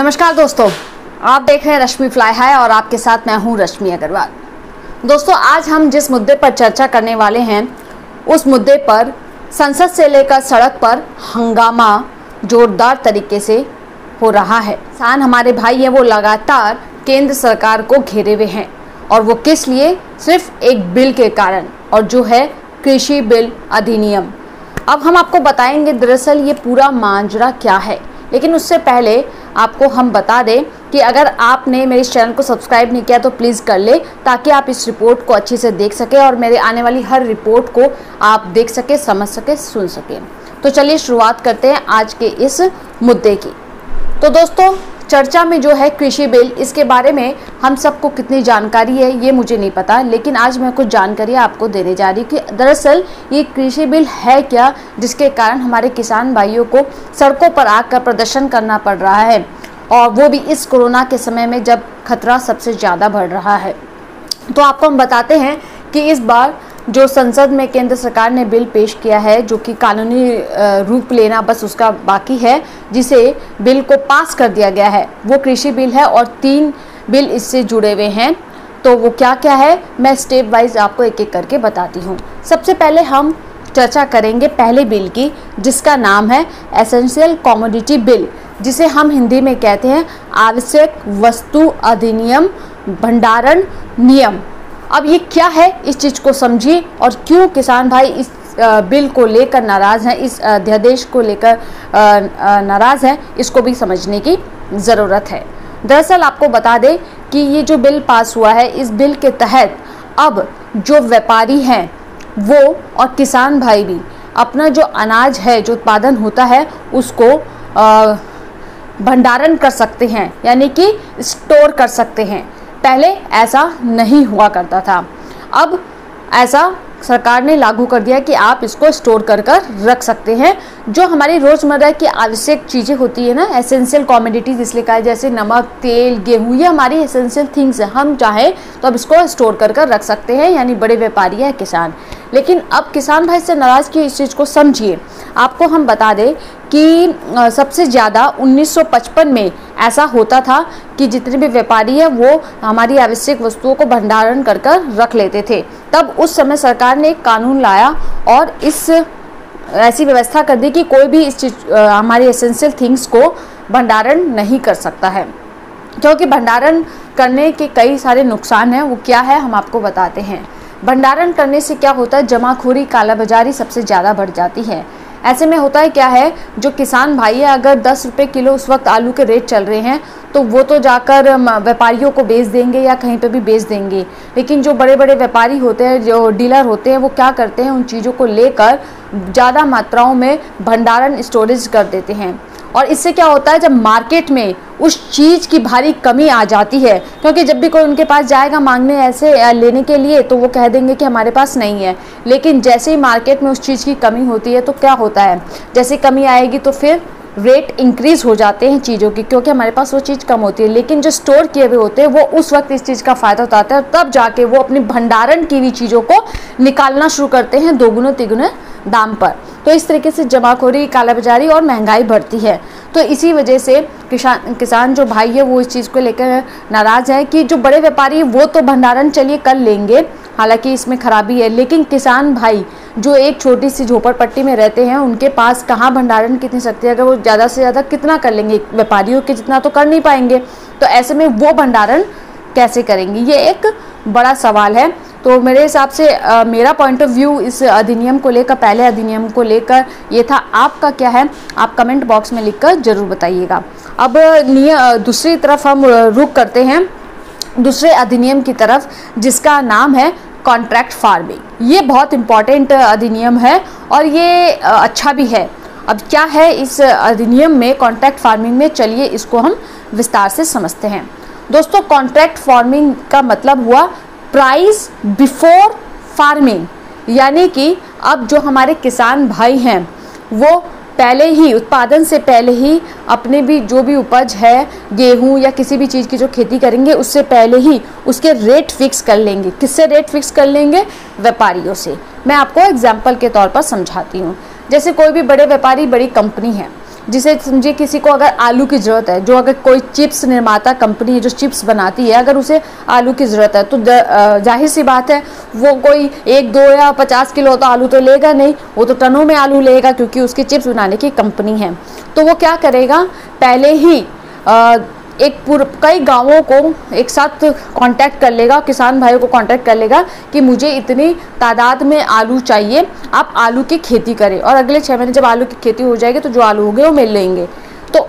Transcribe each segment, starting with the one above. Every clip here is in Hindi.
नमस्कार दोस्तों। आप देख रहे हैं रश्मि फ्लाई हाई और आपके साथ मैं हूँ रश्मि अग्रवाल। दोस्तों, आज हम जिस मुद्दे पर चर्चा करने वाले हैं, उस मुद्दे पर संसद से लेकर सड़क पर हंगामा जोरदार तरीके से हो रहा है। किसान हमारे भाई हैं, वो लगातार केंद्र सरकार को घेरे हुए हैं और वो किस लिए? सिर्फ़ एक बिल के कारण और जो है कृषि बिल अधिनियम। अब हम आपको बताएँगे दरअसल ये पूरा मांजरा क्या है। लेकिन उससे पहले आपको हम बता दें कि अगर आपने मेरे इस चैनल को सब्सक्राइब नहीं किया तो प्लीज़ कर ले ताकि आप इस रिपोर्ट को अच्छे से देख सकें और मेरे आने वाली हर रिपोर्ट को आप देख सकें, समझ सकें, सुन सकें। तो चलिए शुरुआत करते हैं आज के इस मुद्दे की। तो दोस्तों चर्चा में जो है कृषि बिल, इसके बारे में हम सबको कितनी जानकारी है, ये मुझे नहीं पता। लेकिन आज मैं कुछ जानकारी आपको देने जा रही हूँ कि दरअसल ये कृषि बिल है क्या, जिसके कारण हमारे किसान भाइयों को सड़कों पर आकर प्रदर्शन करना पड़ रहा है और वो भी इस कोरोना के समय में जब खतरा सबसे ज़्यादा बढ़ रहा है। तो आपको हम बताते हैं कि इस बार जो संसद में केंद्र सरकार ने बिल पेश किया है, जो कि कानूनी रूप लेना बस उसका बाकी है, जिसे बिल को पास कर दिया गया है। वो कृषि बिल है और तीन बिल इससे जुड़े हुए हैं। तो वो क्या क्या है, मैं स्टेप वाइज आपको एक एक करके बताती हूँ। सबसे पहले हम चर्चा करेंगे पहले बिल की, जिसका नाम है एसेंशियल कॉमोडिटी बिल, जिसे हम हिंदी में कहते हैं आवश्यक वस्तु अधिनियम भंडारण नियम। अब ये क्या है? इस चीज़ को समझिए। और क्यों किसान भाई इस बिल को लेकर नाराज़ हैं, इस अध्यादेश को लेकर नाराज़ हैं, इसको भी समझने की ज़रूरत है। दरअसल आपको बता दें कि ये जो बिल पास हुआ है, इस बिल के तहत अब जो व्यापारी हैं, वो और किसान भाई भी, अपना जो अनाज है, जो उत्पादन होता है, उसको भंडारण कर सकते हैं, यानी कि स्टोर कर सकते हैं। पहले ऐसा नहीं हुआ करता था। अब ऐसा सरकार ने लागू कर दिया कि आप इसको स्टोर कर कर रख सकते हैं। जो हमारी रोज़मर्रा की आवश्यक चीज़ें होती है ना एसेंशियल कॉमोडिटीज़ इसलिए कहा जैसे नमक, तेल, गेहूँ, ये हमारी एसेंशियल थिंग्स हैं। हम चाहें तो अब इसको स्टोर कर कर रख सकते हैं, यानी बड़े व्यापारी है किसान। लेकिन अब किसान भाई से नाराज़ की इस चीज़ को समझिए? आपको हम बता दें कि सबसे ज़्यादा 1955 में ऐसा होता था कि जितने भी व्यापारी हैं, वो हमारी आवश्यक वस्तुओं को भंडारण कर कर रख लेते थे। तब उस समय सरकार ने एक कानून लाया और इस, ऐसी व्यवस्था कर दी कि कोई भी इस चीज़ हमारी एसेंशियल थिंग्स को भंडारण नहीं कर सकता है। क्योंकि भंडारण करने के कई सारे नुकसान हैं, वो क्या है, हम आपको बताते हैं। भंडारण करने से क्या होता है, जमाखोरी, कालाबाजारी सबसे ज़्यादा बढ़ जाती है। ऐसे में होता है क्या है, जो किसान भाई है, अगर दस रुपये किलो उस वक्त आलू के रेट चल रहे हैं तो वो तो जाकर व्यापारियों को बेच देंगे या कहीं पे भी बेच देंगे। लेकिन जो बड़े बड़े व्यापारी होते हैं, जो डीलर होते हैं, वो क्या करते हैं, उन चीज़ों को लेकर ज़्यादा मात्राओं में भंडारण स्टोरेज कर देते हैं। और इससे क्या होता है, जब मार्केट में उस चीज़ की भारी कमी आ जाती है, क्योंकि जब भी कोई उनके पास जाएगा मांगने ऐसे लेने के लिए तो वो कह देंगे कि हमारे पास नहीं है। लेकिन जैसे ही मार्केट में उस चीज़ की कमी होती है तो क्या होता है? जैसे कमी आएगी तो फिर रेट इंक्रीज हो जाते हैं चीज़ों की, क्योंकि हमारे पास वो चीज़ कम होती है। लेकिन जो स्टोर किए हुए होते हैं, वो उस वक्त इस चीज़ का फ़ायदा उठाते हैं तब जाके वो अपनी भंडारण की हुई चीज़ों को निकालना शुरू करते हैं, दोगुने तिगुने दाम पर। तो इस तरीके से जमाखोरी, कालाबाजारी और महँगाई बढ़ती है। तो इसी वजह से किसान किसान जो भाई है, वो इस चीज़ को लेकर नाराज़ है कि जो बड़े व्यापारी वो तो भंडारण चलिए कर लेंगे। हालाँकि इसमें खराबी है, लेकिन किसान भाई जो एक छोटी सी झोपड़पट्टी में रहते हैं, उनके पास कहाँ भंडारण कितनी शक्ति है? अगर वो ज़्यादा से ज़्यादा कितना कर लेंगे? व्यापारियों के जितना तो कर नहीं पाएँगे। तो ऐसे में वो भंडारण कैसे करेंगे? ये एक बड़ा सवाल है। तो मेरे हिसाब से आ, मेरा पॉइंट ऑफ़ व्यू इस अधिनियम को लेकर पहले अधिनियम को लेकर ये था। आपका क्या है? आप कमेंट बॉक्स में लिखकर ज़रूर बताइएगा। अब दूसरी तरफ़ हम रुक करते हैं। दूसरे अधिनियम की तरफ़ जिसका नाम है कॉन्ट्रैक्ट फ़ार्मिंग ये बहुत इंपॉर्टेंट अधिनियम है और ये अच्छा भी है। अब क्या है इस अधिनियम में कॉन्ट्रैक्ट फ़ार्मिंग में? चलिए इसको हम विस्तार से समझते हैं। दोस्तों कॉन्ट्रैक्ट फ़ार्मिंग का मतलब हुआ प्राइस बिफोर फ़ार्मिंग यानी कि अब जो हमारे किसान भाई हैं, वो पहले ही, उत्पादन से पहले ही अपने भी जो भी उपज है, गेहूँ या किसी भी चीज़ की जो खेती करेंगे, उससे पहले ही उसके रेट फिक्स कर लेंगे। किससे रेट फिक्स कर लेंगे? व्यापारियों से। मैं आपको एग्ज़ाम्पल के तौर पर समझाती हूँ। जैसे कोई भी बड़े व्यापारी, बड़ी कंपनी है जिसे समझिए किसी को अगर आलू की ज़रूरत है, जो अगर कोई चिप्स निर्माता कंपनी है जो चिप्स बनाती है, अगर उसे आलू की ज़रूरत है तो ज़ाहिर सी बात है, वो कोई एक, दो या पचास किलो तो आलू तो लेगा नहीं, वो तो टनों में आलू लेगा क्योंकि उसकी चिप्स बनाने की कंपनी है। तो वो क्या करेगा? पहले ही एक पूर, कई गाँवों को एक साथ कांटेक्ट कर लेगा, किसान भाइयों को कांटेक्ट कर लेगा कि मुझे इतनी तादाद में आलू चाहिए, आप आलू की खेती करें और अगले छः महीने जब आलू की खेती हो जाएगी तो जो आलू होंगे वो मिल लेंगे। तो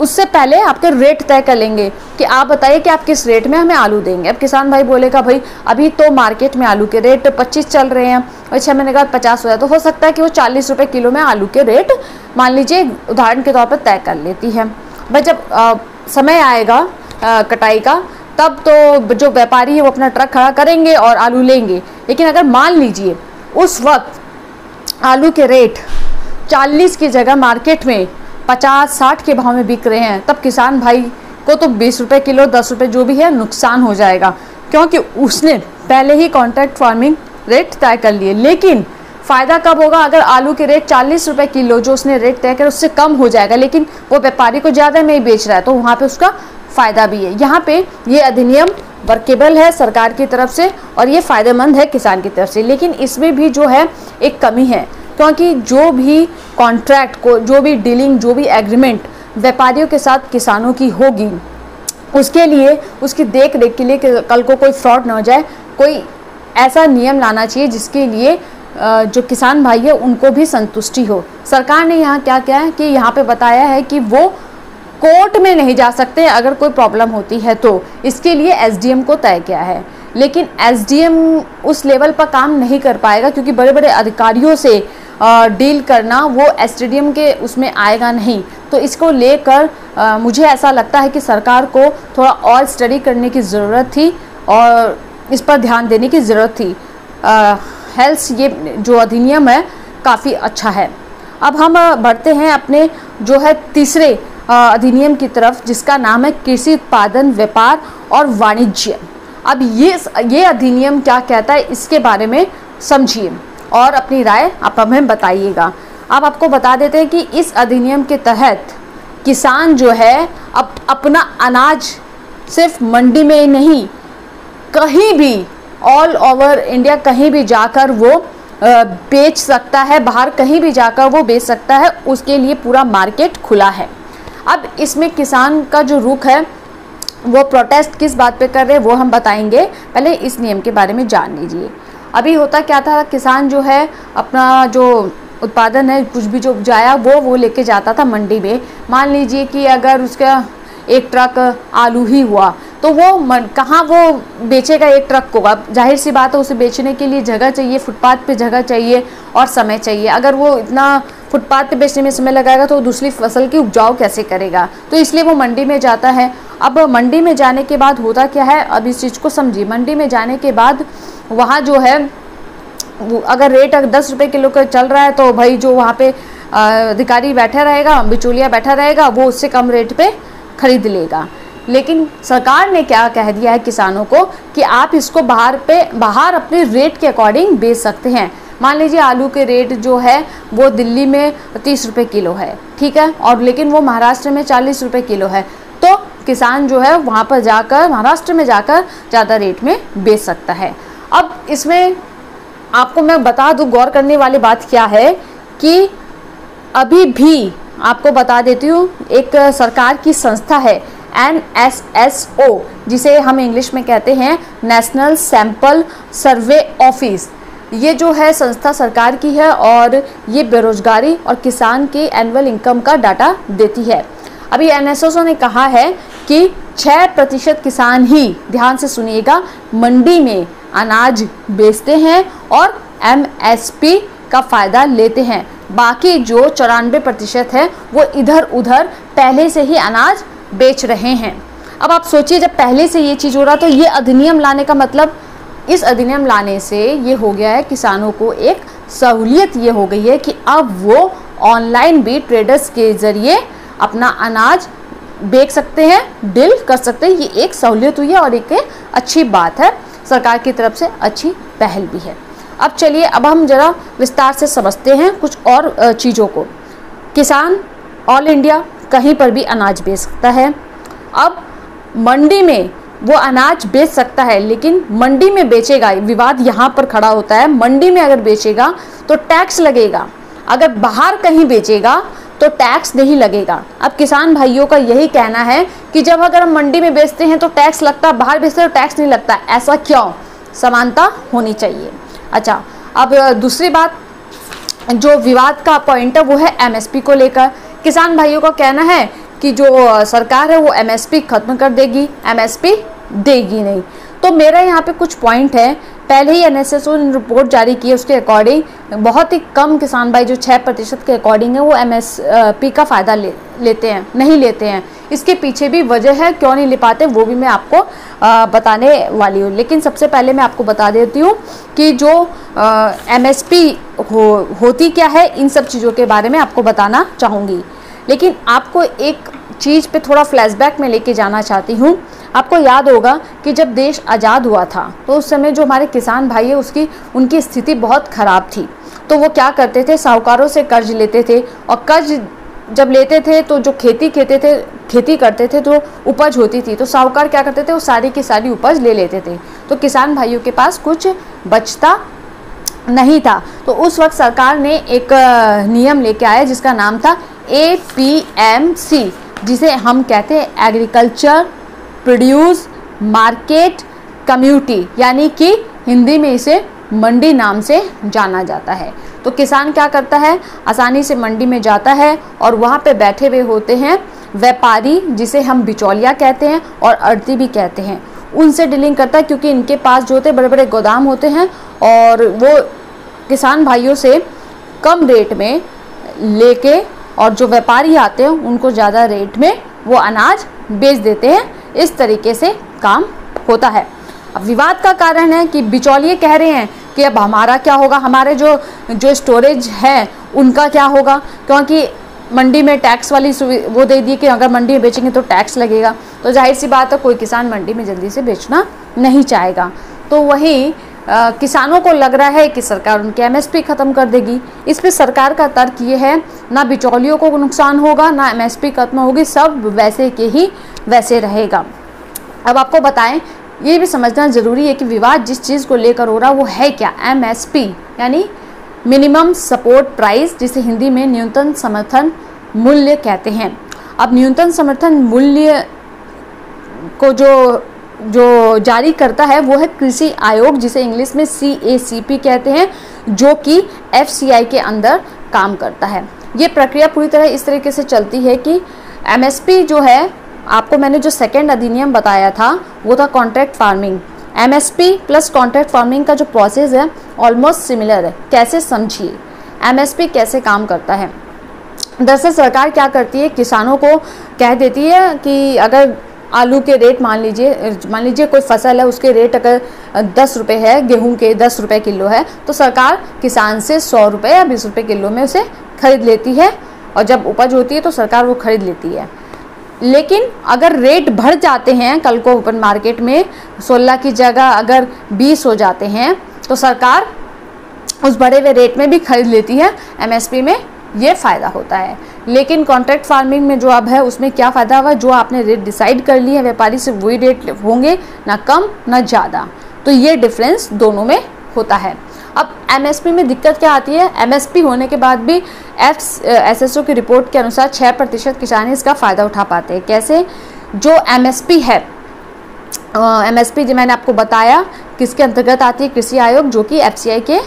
उससे पहले आपके रेट तय कर लेंगे कि आप बताइए कि आप किस रेट में हमें आलू देंगे। अब किसान भाई बोलेगा, भाई, अभी तो मार्केट में आलू के रेट 25 चल रहे हैं, और छः महीने बाद पचास हो जाए तो हो सकता है कि वो चालीस रुपये किलो में आलू के रेट मान लीजिए, उदाहरण के तौर पर तय कर लेती है। भाई जब समय आएगा आ, कटाई का तब तो जो व्यापारी है वो अपना ट्रक खड़ा करेंगे और आलू लेंगे। लेकिन अगर मान लीजिए उस वक्त आलू के रेट 40 की जगह मार्केट में 50-60 के भाव में बिक रहे हैं तब किसान भाई को तो बीस रुपये किलो दस रुपये जो भी है नुकसान हो जाएगा। क्योंकि उसने पहले ही कॉन्ट्रैक्ट फ़ार्मिंग रेट तय कर लिए लेकिन फ़ायदा कब होगा? अगर आलू के रेट चालीस रुपये किलो जो उसने रेट तय कर उससे कम हो जाएगा, लेकिन वो व्यापारी को ज़्यादा में ही बेच रहा है तो वहाँ पे उसका फ़ायदा भी है। यहाँ पे ये अधिनियम वर्केबल है सरकार की तरफ़ से और ये फ़ायदेमंद है किसान की तरफ़ से। लेकिन इसमें भी जो है, एक कमी है, क्योंकि जो भी कॉन्ट्रैक्ट को, जो भी डीलिंग जो भी एग्रीमेंट व्यापारियों के साथ किसानों की होगी, उसके लिए, उसकी देख रेख के लिए कल को कोई फ्रॉड ना हो जाए, कोई ऐसा नियम लाना चाहिए जिसके लिए जो किसान भाई है, उनको भी संतुष्टि हो। सरकार ने यहाँ क्या किया है कि यहाँ पे बताया है कि वो कोर्ट में नहीं जा सकते अगर कोई प्रॉब्लम होती है तो। इसके लिए एसडीएम को तय किया है। लेकिन एसडीएम उस लेवल पर काम नहीं कर पाएगा क्योंकि बड़े बड़े अधिकारियों से डील करना वो एसडीएम के उसमें आएगा नहीं। तो इसको लेकर मुझे ऐसा लगता है कि सरकार को थोड़ा और स्टडी करने की ज़रूरत थी और इस पर ध्यान देने की ज़रूरत थी। हेल्थ ये जो अधिनियम है, काफ़ी अच्छा है। अब हम बढ़ते हैं अपने जो है तीसरे अधिनियम की तरफ़, जिसका नाम है कृषि उत्पादन व्यापार और वाणिज्य। अब ये ये अधिनियम क्या कहता है, इसके बारे में समझिए और अपनी राय आप हमें बताइएगा। अब आपको बता देते हैं कि इस अधिनियम के तहत किसान जो है अब अपना अनाज सिर्फ़ मंडी में ही नहीं, कहीं भी ऑल ओवर इंडिया कहीं भी जाकर वो बेच सकता है, बाहर कहीं भी जाकर वो बेच सकता है, उसके लिए पूरा मार्केट खुला है। अब इसमें किसान का जो रुख है, वो प्रोटेस्ट किस बात पे कर रहे हैं, वो हम बताएँगे। पहले इस नियम के बारे में जान लीजिए। अभी होता क्या था, किसान जो है, अपना जो उत्पादन है, कुछ भी जो उपजाया वो वो लेके जाता था मंडी में। मान लीजिए कि अगर उसका एक ट्रक आलू ही हुआ। तो वो मन, कहाँ वो बेचेगा एक ट्रक को? अब ज़ाहिर सी बात है, उसे बेचने के लिए जगह चाहिए, फुटपाथ पे जगह चाहिए और समय चाहिए। अगर वो इतना फुटपाथ पे बेचने में समय लगाएगा तो दूसरी फ़सल की उपजाऊ कैसे करेगा? तो इसलिए वो मंडी में जाता है। अब मंडी में जाने के बाद होता क्या है? अब इस चीज़ को समझिए। मंडी में जाने के बाद वहाँ जो है अगर रेट अगर दस रुपये किलो का चल रहा है तो भाई जो वहाँ पे अधिकारी बैठा रहेगा, बिचौलिया बैठा रहेगा, वो उससे कम रेट पे खरीद लेगा। लेकिन सरकार ने क्या कह दिया है किसानों को कि आप इसको बाहर पे, बाहर अपने रेट के अकॉर्डिंग बेच सकते हैं। मान लीजिए आलू के रेट जो है, वो दिल्ली में तीस रुपये किलो है, ठीक है? और लेकिन वो महाराष्ट्र में चालीस रुपये किलो है। तो किसान जो है, वहाँ पर जाकर, महाराष्ट्र में जाकर ज़्यादा रेट में बेच सकता है। अब इसमें आपको मैं बता दूँ, गौर करने वाली बात क्या है कि अभी भी आपको बता देती हूँ, एक सरकार की संस्था है एन एस एस ओ जिसे हम इंग्लिश में कहते हैं नेशनल सैंपल सर्वे ऑफ़िस ये जो है संस्था सरकार की है और ये बेरोजगारी और किसान के एनुअल इनकम का डाटा देती है। अभी एन एस एस ओ ने कहा है कि छः प्रतिशत किसान ही, ध्यान से सुनिएगा, मंडी में अनाज बेचते हैं और एमएसपी का फ़ायदा लेते हैं। बाकी जो चौरानवे प्रतिशत है, वो इधर उधर पहले से ही अनाज बेच रहे हैं। अब आप सोचिए, जब पहले से ये चीज़ हो रहा तो ये अधिनियम लाने का मतलब इस अधिनियम लाने से ये हो गया है, किसानों को एक सहूलियत ये हो गई है कि अब वो ऑनलाइन भी ट्रेडर्स के ज़रिए अपना अनाज बेच सकते हैं, डील कर सकते हैं। ये एक सहूलियत हुई है और एक अच्छी बात है। सरकार की तरफ़ से अच्छी पहल भी है। अब चलिए, अब हम ज़रा विस्तार से समझते हैं कुछ और चीज़ों को। किसान ऑल इंडिया कहीं पर भी अनाज बेच सकता है। अब मंडी में वो अनाज बेच सकता है, लेकिन मंडी में बेचेगा, विवाद यहाँ पर खड़ा होता है। मंडी में अगर बेचेगा तो टैक्स लगेगा। अगर बाहर कहीं बेचेगा तो टैक्स नहीं लगेगा। अब किसान भाइयों का यही कहना है कि जब अगर हम मंडी में बेचते हैं तो टैक्स लगता है बाहर बेचते हैं तो टैक्स नहीं लगता। ऐसा क्यों? समानता होनी चाहिए। अच्छा अब दूसरी बात, जो विवाद का पॉइंट है, वो है एमएसपी को लेकर। किसान भाइयों का कहना है कि जो सरकार है, वो एमएसपी खत्म कर देगी एमएसपी देगी नहीं। तो मेरा यहाँ पे कुछ पॉइंट है। पहले ही एनएसएसओ ने रिपोर्ट जारी की है उसके अकॉर्डिंग बहुत ही कम किसान भाई, जो छः प्रतिशत के अकॉर्डिंग है, वो एम का फ़ायदा ले, लेते हैं, नहीं लेते हैं। इसके पीछे भी वजह है। क्यों नहीं ले पाते वो भी मैं आपको आ, बताने वाली हूँ। लेकिन सबसे पहले मैं आपको बता देती हूँ कि जो एम एस पी होती क्या है इन सब चीज़ों के बारे में आपको बताना चाहूँगी। लेकिन आपको एक चीज़ पे थोड़ा फ्लैशबैक में लेके जाना चाहती हूँ। आपको याद होगा कि जब देश आज़ाद हुआ था तो उस समय जो हमारे किसान भाई है उसकी उनकी स्थिति बहुत ख़राब थी। तो वो क्या करते थे साहूकारों से कर्ज लेते थे और कर्ज जब लेते थे तो जो खेती खेते थे, खेती करते थे तो उपज होती थी। तो साहूकार क्या करते थे? वो सारी की सारी उपज ले लेते थे। तो किसान भाइयों के पास कुछ बचता नहीं था। तो उस वक्त सरकार ने एक नियम लेके आया, जिसका नाम था ए पी एम सी जिसे हम कहते हैं एग्रीकल्चर प्रोड्यूस मार्केट कम्युनिटी यानी कि हिंदी में इसे मंडी नाम से जाना जाता है। तो किसान क्या करता है? आसानी से मंडी में जाता है और वहाँ पे बैठे हुए होते हैं व्यापारी, जिसे हम बिचौलिया कहते हैं और अड़ती भी कहते हैं। उनसे डीलिंग करता है क्योंकि इनके पास जो होते बड़े बड़े गोदाम होते हैं और वो किसान भाइयों से कम रेट में लेके और जो व्यापारी आते हैं, उनको ज़्यादा रेट में वो अनाज बेच देते हैं। इस तरीके से काम होता है। अब विवाद का कारण है कि बिचौलिए कह रहे हैं कि अब हमारा क्या होगा? हमारे जो जो स्टोरेज है, उनका क्या होगा? क्योंकि मंडी में टैक्स वाली वो दे दी कि अगर मंडी में बेचेंगे तो टैक्स लगेगा। तो ज़ाहिर सी बात है, कोई किसान मंडी में जल्दी से बेचना नहीं चाहेगा। तो वही किसानों को लग रहा है कि सरकार उनकी एमएसपी ख़त्म कर देगी। इस पर सरकार का तर्क ये है, ना बिचौलियों को नुकसान होगा, ना एमएसपी खत्म होगी, सब वैसे के ही वैसे रहेगा। अब आपको बताएँ ये भी समझना ज़रूरी है कि विवाद जिस चीज़ को लेकर हो रहा, वो है क्या? एमएसपी यानी मिनिमम सपोर्ट प्राइस जिसे हिंदी में न्यूनतम समर्थन मूल्य कहते हैं। अब न्यूनतम समर्थन मूल्य को जो जो जारी करता है, वो है कृषि आयोग, जिसे इंग्लिश में सी ए सी पी कहते हैं, जो कि एफ़ सी आई के अंदर काम करता है। ये प्रक्रिया पूरी तरह इस तरीके से चलती है कि एम एस पी जो है आपको मैंने जो सेकेंड अधिनियम बताया था, वो था contract farming M S P plus contract farming का जो प्रोसेस है ऑलमोस्ट सिमिलर है. कैसे समझिए? एम एस पी कैसे काम करता है? दरअसल सरकार क्या करती है? किसानों को कह देती है कि अगर आलू के रेट मान लीजिए मान लीजिए कोई फ़सल है, उसके रेट अगर दस रुपये है, गेहूँ के दस रुपये किलो है तो सरकार किसान से सौ रुपये या बीस रुपये किलो में उसे खरीद लेती है और जब उपज होती है तो सरकार वो खरीद लेती है। लेकिन अगर रेट बढ़ जाते हैं कल को ओपन मार्केट में 16 की जगह अगर 20 हो जाते हैं तो सरकार उस बढ़े हुए रेट में भी खरीद लेती है। एमएसपी में ये फ़ायदा होता है। लेकिन कॉन्ट्रैक्ट फ़ार्मिंग में जो अब है, उसमें क्या फ़ायदा हुआ? जो आपने रेट डिसाइड कर ली है, व्यापारी से वही रेट होंगे, ना कम, ना ज़्यादा। तो ये डिफरेंस दोनों में होता है। अब एमएसपी में दिक्कत क्या आती है? एमएसपी होने के बाद भी एफ़ एसएसओ की रिपोर्ट के अनुसार छः प्रतिशत किसान इसका फ़ायदा उठा पाते हैं। कैसे? जो एमएसपी है एमएसपी जो, मैंने आपको बताया किसके अंतर्गत आती है? कृषि आयोग, जो कि एफसीआई के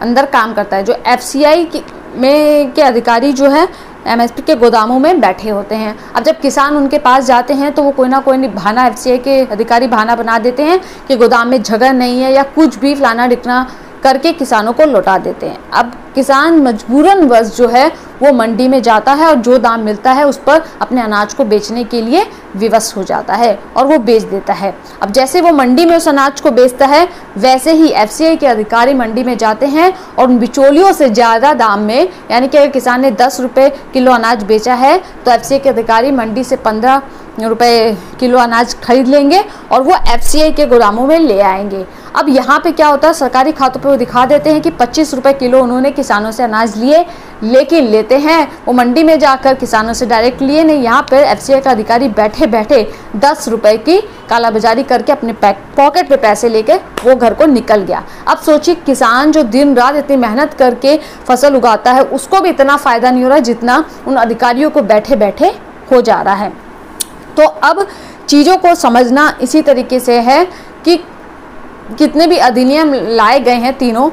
अंदर काम करता है। जो एफसीआई में, के अधिकारी जो है एमएसपी के गोदामों में बैठे होते हैं। अब जब किसान उनके पास जाते हैं तो वो कोई ना कोई बहाना एफसीआई के अधिकारी बहाना बना देते हैं कि गोदाम में जगह नहीं है या कुछ भी फलाना डिकना करके किसानों को लौटा देते हैं। अब किसान मजबूरन बस जो है, वो मंडी में जाता है और जो दाम मिलता है, उस पर अपने अनाज को बेचने के लिए विवश हो जाता है और वो बेच देता है। अब जैसे वो मंडी में उस अनाज को बेचता है, वैसे ही एफ़ के अधिकारी मंडी में जाते हैं और उन बिचौलियों से ज़्यादा दाम में, यानी कि अगर किसान ने दस रुपये किलो अनाज बेचा है तो एफसीआई के अधिकारी मंडी से पंद्रह रुपये किलो अनाज खरीद लेंगे और वो एफसीआई के गोदामों में ले आएँगे। अब यहाँ पे क्या होता है, सरकारी खातों पे वो दिखा देते हैं कि पच्चीस रुपये किलो उन्होंने किसानों से अनाज लिए, लेकिन लेते हैं, वो मंडी में जाकर किसानों से डायरेक्ट लिए नहीं। यहाँ पर एफ़ का अधिकारी बैठे बैठे दस रुपये की कालाबाजारी करके अपने पॉकेट पे पैसे लेके वो घर को निकल गया। अब सोचिए, किसान जो दिन रात इतनी मेहनत करके फ़सल उगाता है, उसको भी इतना फ़ायदा नहीं हो रहा जितना उन अधिकारियों को बैठे बैठे हो जा रहा है। तो अब चीज़ों को समझना इसी तरीके से है कितने भी अधिनियम लाए गए हैं तीनों,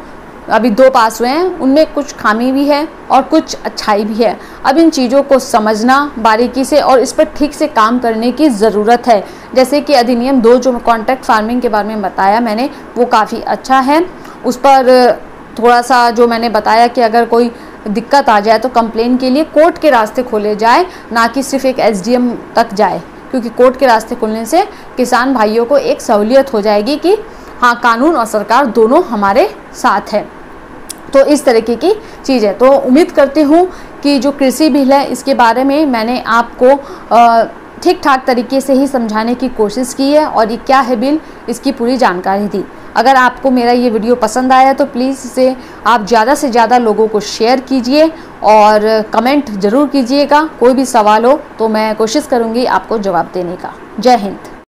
अभी दो पास हुए हैं, उनमें कुछ खामी भी है और कुछ अच्छाई भी है। अब इन चीज़ों को समझना, बारीकी से और इस पर ठीक से काम करने की ज़रूरत है। जैसे कि अधिनियम दो जो कॉन्ट्रैक्ट फ़ार्मिंग के बारे में बताया मैंने, वो काफ़ी अच्छा है। उस पर थोड़ा सा जो मैंने बताया कि अगर कोई दिक्कत आ जाए तो कंप्लेन के लिए कोर्ट के रास्ते खोले जाए, ना कि सिर्फ़ एक एसडीएम तक जाए। क्योंकि कोर्ट के रास्ते खुलने से किसान भाइयों को एक सहूलियत हो जाएगी कि हाँ कानून और सरकार दोनों हमारे साथ है। तो इस तरीके की चीज़ है। तो उम्मीद करती हूँ कि जो कृषि बिल है, इसके बारे में मैंने आपको ठीक ठाक तरीके से ही समझाने की कोशिश की है और ये क्या है बिल, इसकी पूरी जानकारी दी। अगर आपको मेरा ये वीडियो पसंद आया तो प्लीज़ इसे आप ज़्यादा से ज़्यादा लोगों को शेयर कीजिए और कमेंट ज़रूर कीजिएगा। कोई भी सवाल हो तो मैं कोशिश करूँगी आपको जवाब देने का। जय हिंद।